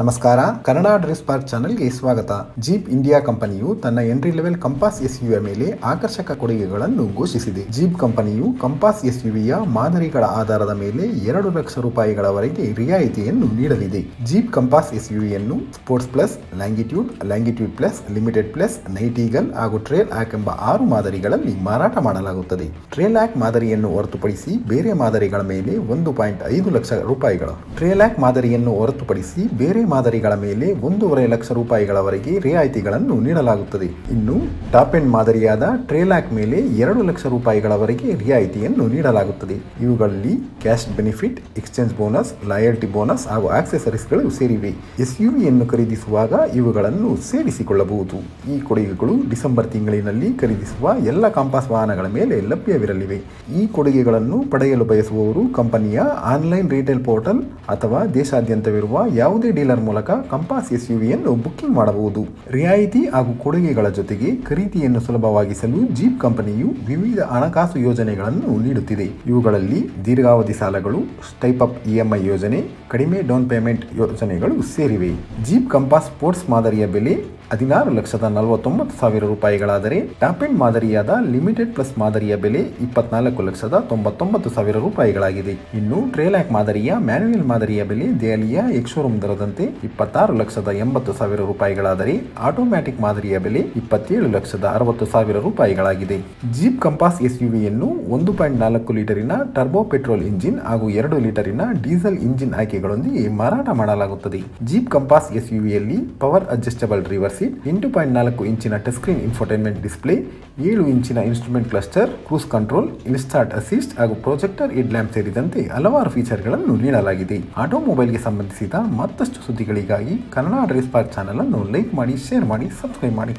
ನಮಸ್ಕಾರ, Kannada dress park ಚಾನೆಲ್ಗೆ ಸ್ವಾಗತ. ಜೀಪ್ ಇಂಡಿಯಾ ಕಂಪನಿಯು ತನ್ನ ಎಂಟ್ರಿ ಲೆವೆಲ್ ಕಂಪಾಸ್ ಎಸ್ಯುವಿಯ ಮೇಲೆ ಆಕರ್ಷಕ ಕೊಡುಗೆಗಳನ್ನು ಘೋಷಿಸಿದೆ. ಜೀಪ್ ಕಂಪನಿಯು ಕಂಪಾಸ್ ಎಸ್ಯುವಿಯ ಮಾದರಿಗಳ ಆಧಾರದ ಮೇಲೆ ಎರಡು ಲಕ್ಷ ರೂಪಾಯಿಗಳವರೆಗೆ ರಿಯಾಯಿತಿಯನ್ನು ನೀಡಲಿದೆ. Jeep Compass ಎಸ್ಯುವಿಯನ್ನು sports plus, longitude longitude plus, limited plus night eagle ಹಾಗೂ ಟ್ರೇಲ್ ಆಕ್ ಎಂಬ ಆರು ಮಾದರಿಗಳಲ್ಲಿ ಮಾರಾಟ ಮಾಡಲಾಗುತ್ತದೆ. ಟ್ರೇಲ್ ಆಕ್ ಮಾದರಿಯನ್ನು ಹೊರತುಪಡಿಸಿ ಬೇರೆ ಮಾದರಿಗಳ ಮೇಲೆ ಒಂದು ಪಾಯಿಂಟ್ ಐದು ಲಕ್ಷ ರೂಪಾಯಿಗಳು ಟ್ರೇಲ್ ಆಕ್ ಮಾದರಿಯನ್ನು ಹೊರತುಪಡಿಸಿ ಬೇರೆ ಮಾದರಿಗಳ ಮೇಲೆ ಒಂದೂವರೆ ಲಕ್ಷ ರೂಪಾಯಿಗಳವರೆಗೆ ರಿಯಾಯಿತಿಗಳನ್ನು ನೀಡಲಾಗುತ್ತದೆ. ಇನ್ನು ಟಾಪ್ ಎಂಡ್ ಮಾದರಿಯಾದ ಟ್ರೇಲ್ಯಾಕ್ ಮೇಲೆ ಎರಡು ಲಕ್ಷ ರೂಪಾಯಿಗಳವರೆಗೆ ರಿಯಾಯಿತಿಯನ್ನು ನೀಡಲಾಗುತ್ತದೆ. ಇವುಗಳಲ್ಲಿ cash benefit, exchange bonus, loyalty bonus ಹಾಗೂ ಆಕ್ಸೆಸರೀಸ್ಗಳು ಸೇರಿವೆ. ಎಸ್ಯುವಿಯನ್ನು ಖರೀದಿಸುವಾಗ ಇವುಗಳನ್ನು ಸೇರಿಸಿಕೊಳ್ಳಬಹುದು. ಈ ಕೊಡುಗೆಗಳು ಡಿಸೆಂಬರ್ ತಿಂಗಳಿನಲ್ಲಿ ಖರೀದಿಸುವ ಎಲ್ಲ ಕಾಂಪಾಸ್ ವಾಹನಗಳ ಮೇಲೆ ಲಭ್ಯವಿರಲಿವೆ. ಈ ಕೊಡುಗೆಗಳನ್ನು ಪಡೆಯಲು ಬಯಸುವವರು ಕಂಪನಿಯ ಆನ್ಲೈನ್ ರಿಟೇಲ್ ಪೋರ್ಟಲ್ ಅಥವಾ ದೇಶಾದ್ಯಂತವಿರುವ ಯಾವುದೇ ಡೀಲರ್ ಮೂಲಕ ಕಂಪಾಸ್ ಎಸ್ಯುವಿಯನ್ನು ಬುಕ್ಕಿಂಗ್ ಮಾಡಬಹುದು. ರಿಯಾಯಿತಿ ಹಾಗೂ ಕೊಡುಗೆಗಳ ಜೊತೆಗೆ ಖರೀದಿಯನ್ನು ಸುಲಭವಾಗಿಸಲು ಜೀಪ್ ಕಂಪನಿಯು ವಿವಿಧ ಹಣಕಾಸು ಯೋಜನೆಗಳನ್ನು ನೀಡುತ್ತಿದೆ. ಇವುಗಳಲ್ಲಿ ದೀರ್ಘಾವಧಿ ಸಾಲಗಳು, ಸ್ಟೈಪ್ ಅಪ್ ಇಎಂಐ ಯೋಜನೆ, ಕಡಿಮೆ ಡೌನ್ ಪೇಮೆಂಟ್ ಯೋಜನೆಗಳು ಸೇರಿವೆ. ಜೀಪ್ ಕಂಪಾಸ್ ಸ್ಪೋರ್ಟ್ಸ್ ಮಾದರಿಯ ಬೆಲೆ ಹದಿನಾರು ಲಕ್ಷದ ನಲವತ್ತೊಂಬತ್ತು ಸಾವಿರ ರೂಪಾಯಿಗಳಾದರೆ ಟಾಪ್ ಎಂಡ್ ಮಾದರಿಯಾದ ಲಿಮಿಟೆಡ್ ಪ್ಲಸ್ ಮಾದರಿಯ ಬೆಲೆ ಇಪ್ಪತ್ನಾಲ್ಕು ಲಕ್ಷದ ತೊಂಬತ್ತೊಂಬತ್ತು ಸಾವಿರ ರೂಪಾಯಿಗಳಾಗಿದೆ. ಇನ್ನು ಟ್ರೇಲ್ಯಾಕ್ ಮಾದರಿಯ ಮ್ಯಾನ್ಯುಯಲ್ ಮಾದರಿಯ ಬೆಲೆ ದೆಹಲಿಯ ಎಕ್ಶೋರೂಮ್ ದರದಂತೆ ಇಪ್ಪತ್ತಾರು ಲಕ್ಷದ ಎಂಬತ್ತು ಸಾವಿರ ರೂಪಾಯಿಗಳಾದರೆ ಆಟೋಮ್ಯಾಟಿಕ್ ಮಾದರಿಯ ಬೆಲೆ ಇಪ್ಪತ್ತೇಳು ಲಕ್ಷದ ಅರವತ್ತು ಸಾವಿರ ರೂಪಾಯಿಗಳಾಗಿದೆ. ಜೀಪ್ ಕಂಪಾಸ್ ಎಸ್ಯುವಿಯನ್ನು ಒಂದು ಪಾಯಿಂಟ್ ನಾಲ್ಕು ಲೀಟರಿನ ಟರ್ಬೋ ಪೆಟ್ರೋಲ್ ಇಂಜಿನ್ ಹಾಗೂ ಎರಡು ಲೀಟರಿನ ಡೀಸೆಲ್ ಇಂಜಿನ್ ಆಯ್ಕೆಗಳೊಂದಿಗೆ ಮಾರಾಟ ಮಾಡಲಾಗುತ್ತದೆ. ಜೀಪ್ ಕಂಪಾಸ್ ಎಸ್ಯುವಿಯಲ್ಲಿ ಪವರ್ ಅಡ್ಜಸ್ಟಬಲ್ ಡ್ರೈವರ್ ಸೀಟ್, ಎಂಟು ಪಾಯಿಂಟ್ ನಾಲ್ಕು ಇಂಚಿನ ಟಚ್ ಸ್ಕ್ರೀನ್ ಇನ್ಫೋಟೈನ್ಮೆಂಟ್ ಡಿಸ್ಪ್ಲೇ, ಏಳು ಇಂಚಿನ ಇನ್ಸ್ಟ್ರೂಮೆಂಟ್ ಕ್ಲಸ್ಟರ್, ಕ್ರೂಸ್ ಕಂಟ್ರೋಲ್, ಇನ್ಸ್ಟಾರ್ಟ್ ಅಸಿಸ್ಟ್ ಹಾಗೂ ಪ್ರೊಜೆಕ್ಟರ್ ಇಡ್ ಲ್ಯಾಂಪ್ ಸೇರಿದಂತೆ ಹಲವಾರು ಫೀಚರ್ಗಳನ್ನು ನೀಡಲಾಗಿದೆ. ಆಟೋಮೊಬೈಲ್ಗೆ ಸಂಬಂಧಿಸಿದ ಮತ್ತಷ್ಟು ಸುದ್ದಿಗಳಿಗಾಗಿ ಕನ್ನಡ ಡ್ರೆಸ್ ಪಾರ್ಕ್ ಚಾನಲ್ ಅನ್ನು ಲೈಕ್ ಮಾಡಿ ಶೇರ್ ಮಾಡಿ ಸಬ್ಸ್ಕ್ರೈಬ್ ಮಾಡಿ.